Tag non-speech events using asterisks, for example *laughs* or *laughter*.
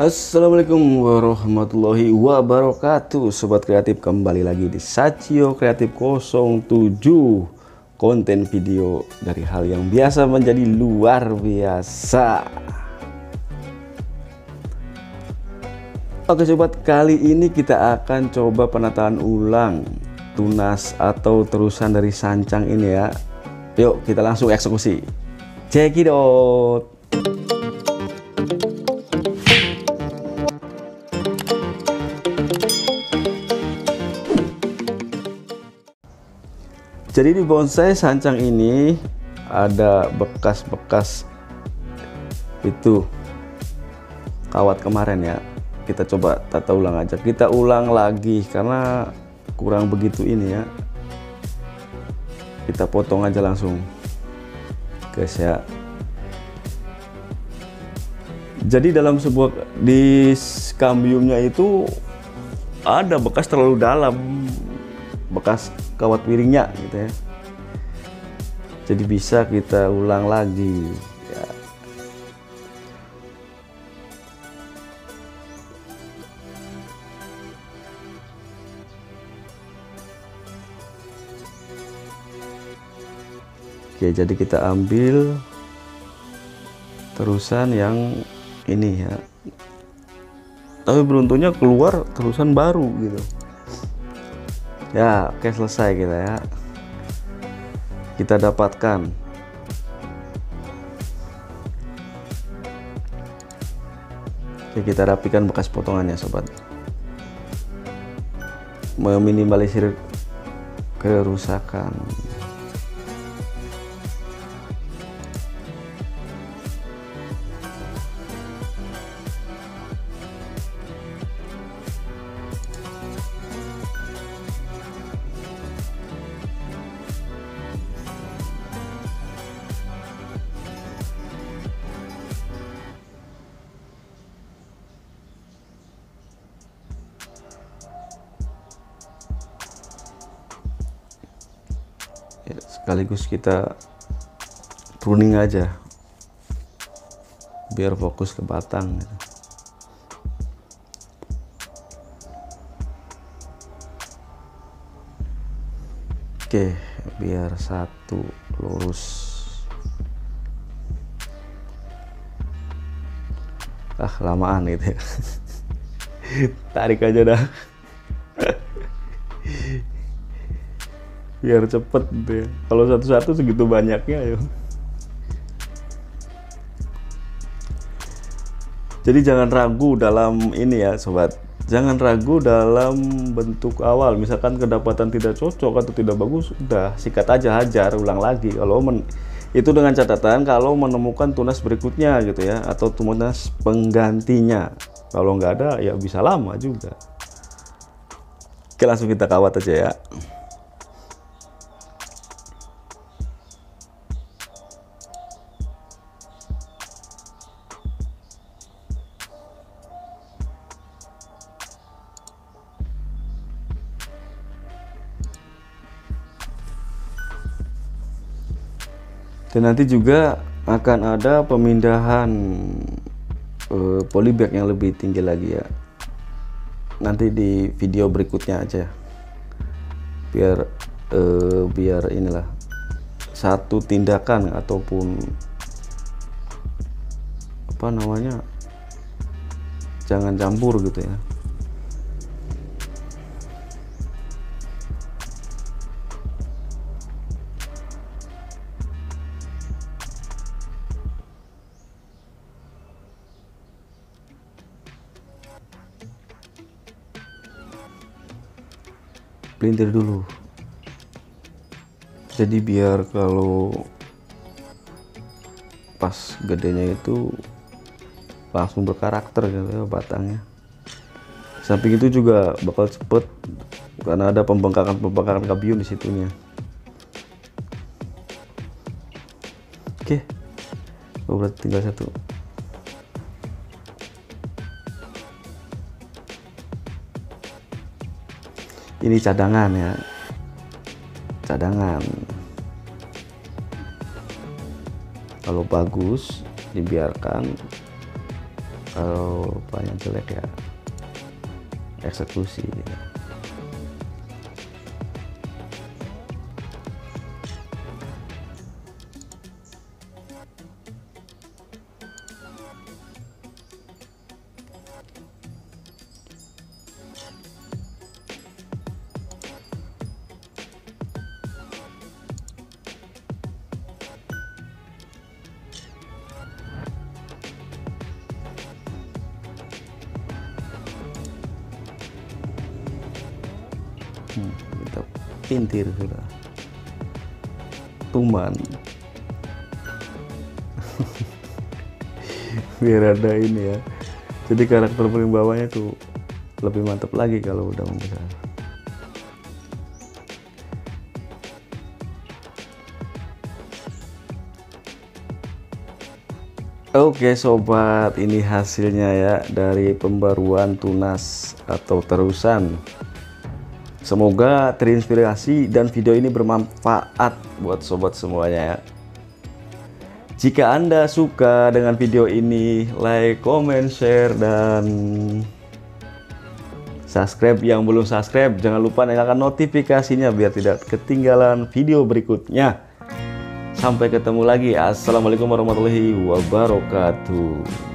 Assalamualaikum warahmatullahi wabarakatuh. Sobat kreatif kembali lagi di Sacio Kreatif 07 Konten video dari hal yang biasa menjadi luar biasa. Oke sobat kali ini kita akan coba penataan ulang Tunas atau terusan dari sancang ini ya. Yuk kita langsung eksekusi. Cekidot Jadi di bonsai sancang ini ada bekas-bekas itu kawat kemarin ya. Kita coba tata ulang aja. Kita ulang lagi karena kurang begitu ini ya. Kita potong aja langsung. Guys ya. Jadi dalam sebuah di kambiumnya itu ada bekas terlalu dalam bekas kawat piringnya gitu ya. Jadi bisa kita ulang lagi ya. Oke jadi kita ambil terusan yang ini ya. Tapi beruntungnya keluar terusan baru gitu ya oke selesai kita ya. Kita dapatkan. Oke kita rapikan bekas potongannya sobat. Meminimalisir kerusakan ya, sekaligus kita pruning aja. Biar fokus ke batang gitu. oke biar satu lurus. Ah lamaan gitu ya. *laughs* Tarik aja dah biar cepet gitu ya. Kalau satu-satu segitu banyaknya ya. Jadi jangan ragu dalam ini ya sobat. Jangan ragu dalam bentuk awal. Misalkan kedapatan tidak cocok atau tidak bagus udah sikat aja hajar ulang lagi. Kalau men itu dengan catatan kalau menemukan tunas berikutnya gitu ya atau tunas penggantinya. Kalau nggak ada ya bisa lama juga. Oke langsung kita kawat aja ya dan nanti juga akan ada pemindahan uh, polybag yang lebih tinggi lagi ya. Nanti di video berikutnya aja. Biar uh, biar inilah satu tindakan ataupun apa namanya jangan campur gitu ya pelintir dulu. Jadi biar kalau pas gedenya itu langsung berkarakter gitu ya batangnya. Samping itu juga bakal cepet karena ada pembengkakan pembengkakan kabium di situnya. Oke oh, berarti tinggal satu ini cadangan ya. Cadangan. Kalau bagus dibiarkan. Kalau rupanya jelek ya eksekusi. gitu. Hmm, kita pintir sudah. Tuman. *laughs* Biar ada ini ya. Jadi karakter paling bawahnya tuh lebih mantap lagi kalau udah membesar. Oke sobat, ini hasilnya ya dari pembaruan tunas atau terusan Semoga terinspirasi dan video ini bermanfaat buat sobat semuanya ya. Jika Anda suka dengan video ini, like, comment, share, dan subscribe yang belum subscribe. Jangan lupa nyalakan notifikasinya biar tidak ketinggalan video berikutnya. Sampai ketemu lagi. Assalamualaikum warahmatullahi wabarakatuh.